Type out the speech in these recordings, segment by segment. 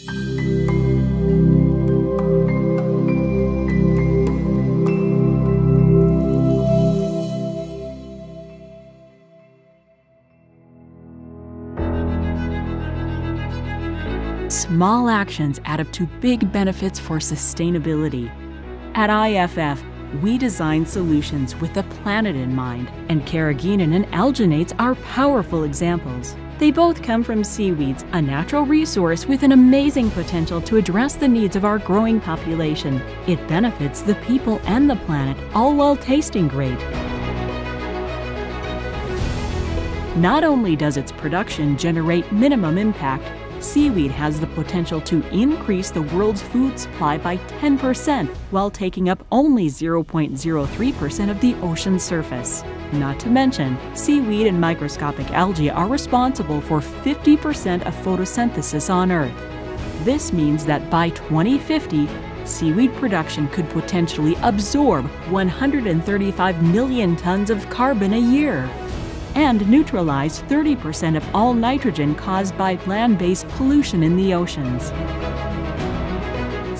Small actions add up to big benefits for sustainability. At IFF, we design solutions with the planet in mind, and carrageenan and alginates are powerful examples. They both come from seaweeds, a natural resource with an amazing potential to address the needs of our growing population. It benefits the people and the planet, all while tasting great. Not only does its production generate minimum impact, seaweed has the potential to increase the world's food supply by 10% while taking up only 0.03% of the ocean's surface. Not to mention, seaweed and microscopic algae are responsible for 50% of photosynthesis on Earth. This means that by 2050, seaweed production could potentially absorb 135 million tons of carbon a year and neutralize 30% of all nitrogen caused by land based pollution in the oceans.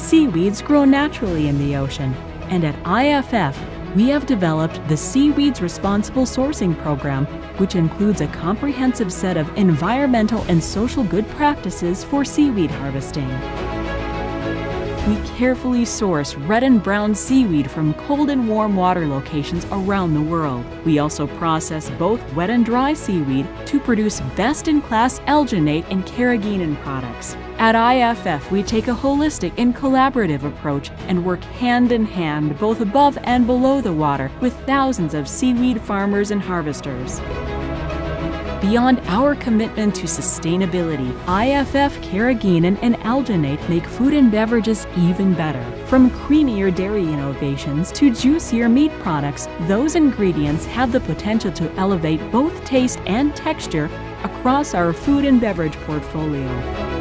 Seaweeds grow naturally in the ocean, and at IFF, we have developed the Seaweeds Responsible Sourcing Program, which includes a comprehensive set of environmental and social good practices for seaweed harvesting. We carefully source red and brown seaweed from cold and warm water locations around the world. We also process both wet and dry seaweed to produce best in class alginate and carrageenan products. At IFF, we take a holistic and collaborative approach and work hand in hand both above and below the water with thousands of seaweed farmers and harvesters. Beyond our commitment to sustainability, IFF, carrageenan, and alginate make food and beverages even better. From creamier dairy innovations to juicier meat products, those ingredients have the potential to elevate both taste and texture across our food and beverage portfolio.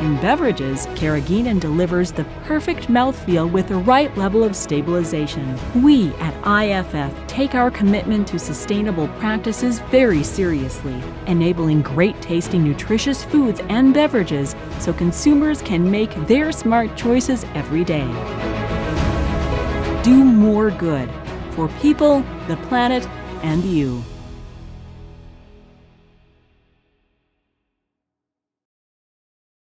In beverages, carrageenan delivers the perfect mouthfeel with the right level of stabilization. We at IFF take our commitment to sustainable practices very seriously, enabling great tasting nutritious foods and beverages so consumers can make their smart choices every day. Do more good for people, the planet, and you.